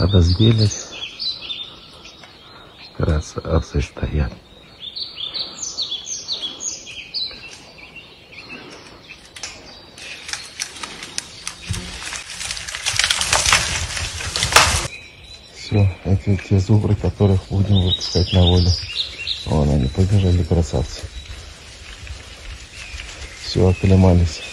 Разбились. Красавцы стоят. Все, эти те зубры, которых будем выпускать на волю. Вон они побежали, красавцы. Все, оклемались.